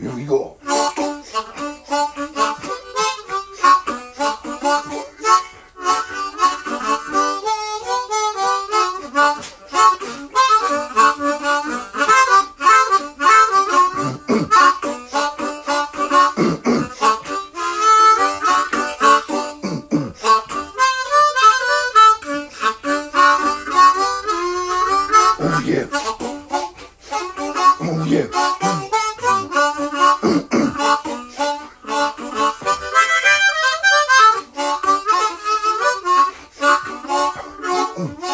Here we go. Oh yeah. Oh yeah. Mm.